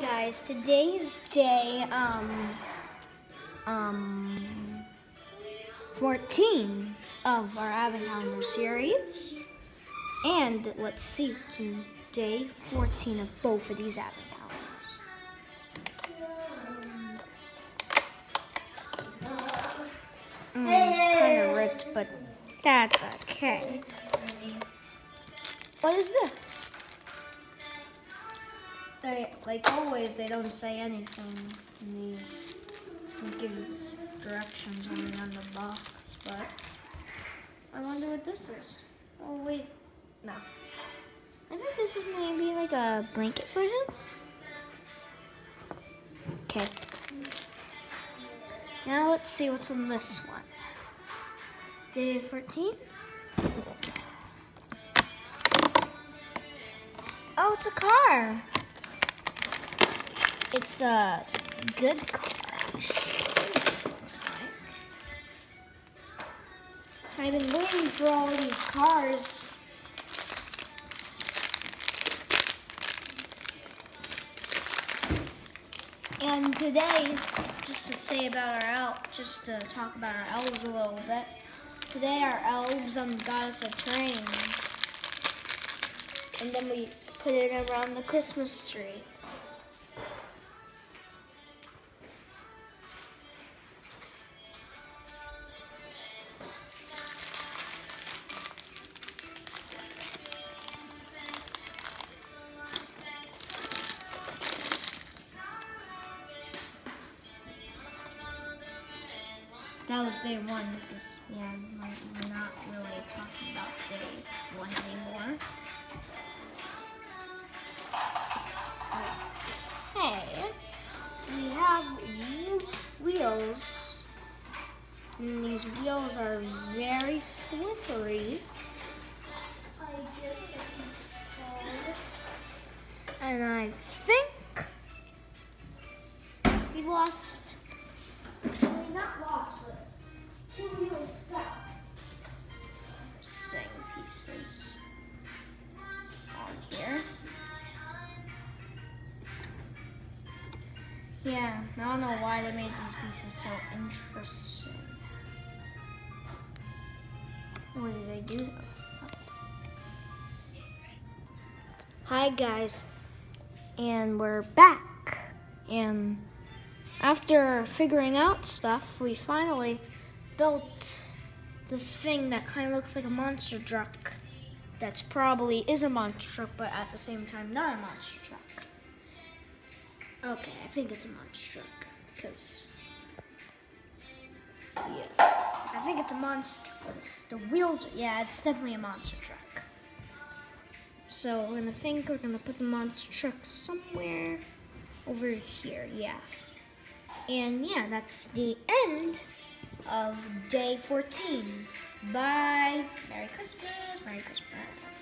guys, today's day um um 14 of our Calendar series. And let's see, day 14 of both of these calendars. Mm, kind of ripped, but that's okay. What is this? They, like always, they don't say anything in these. Give directions on the box, but I wonder what this is. Oh wait, no. I think this is maybe like a blanket for him. Okay. Now let's see what's on this one. Day 14. Oh, it's a car. It's a good car. I've been waiting for all these cars. And today, just to say about our elf, just to talk about our elves a little bit. Today our elves um got us a train, and then we put it around the Christmas tree. That was day one. This is, yeah, we're not really talking about day one anymore. Okay, so we have wheels, and these wheels are very slippery. And I think we lost Yeah, I don't know why they made these pieces so interesting. What did they do? Hi guys, and we're back, and after figuring out stuff, we finally built this thing that kind of looks like a monster truck. That's probably is a monster truck, but at the same time not a monster truck. Okay, I think it's a monster truck, because, yeah, I think it's a monster truck, the wheels, yeah, it's definitely a monster truck. So we're gonna think we're gonna put the monster truck somewhere over here, yeah. And yeah, that's the end of day 14. Bye. Merry Christmas. Merry Christmas.